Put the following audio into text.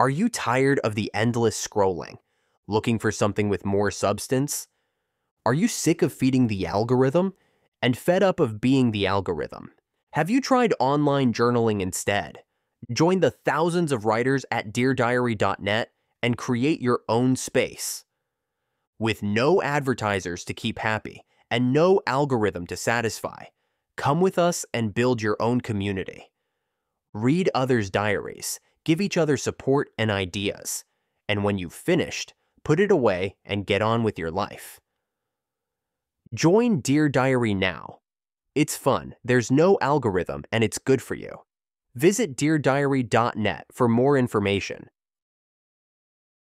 Are you tired of the endless scrolling, looking for something with more substance? Are you sick of feeding the algorithm and fed up of being the algorithm? Have you tried online journaling instead? Join the thousands of writers at DearDiary.net and create your own space. With no advertisers to keep happy and no algorithm to satisfy, come with us and build your own community. Read others' diaries give each other support and ideas, and when you've finished, put it away and get on with your life. Join Dear Diary now. It's fun, there's no algorithm, and it's good for you. Visit DearDiary.net for more information